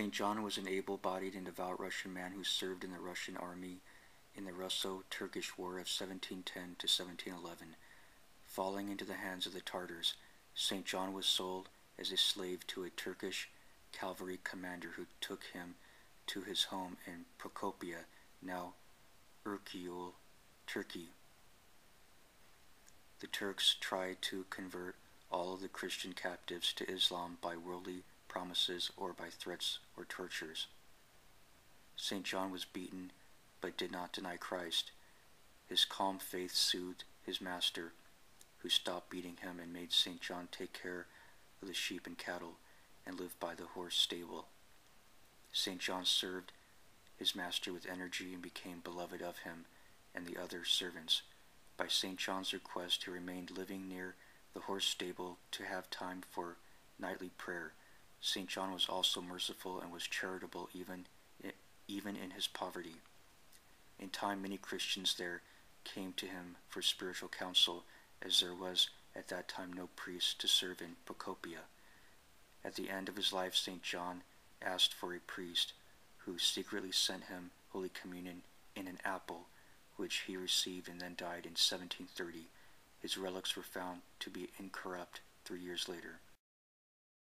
St. John was an able bodied and devout Russian man who served in the Russian army in the Russo Turkish War of 1710 to 1711. Falling into the hands of the Tartars, St. John was sold as a slave to a Turkish cavalry commander who took him to his home in Procopia, now Urgup, Turkey. The Turks tried to convert all of the Christian captives to Islam by worldly promises or by threats or tortures. St. John was beaten but did not deny Christ. His calm faith soothed his master, who stopped beating him and made St. John take care of the sheep and cattle and live by the horse stable. St. John served his master with energy and became beloved of him and the other servants. By St. John's request, he remained living near the horse stable to have time for nightly prayer. St. John was also merciful and was charitable even, even in his poverty. In time, many Christians there came to him for spiritual counsel, as there was at that time no priest to serve in Procopia. At the end of his life, St. John asked for a priest who secretly sent him Holy Communion in an apple, which he received and then died in 1730. His relics were found to be incorrupt three years later.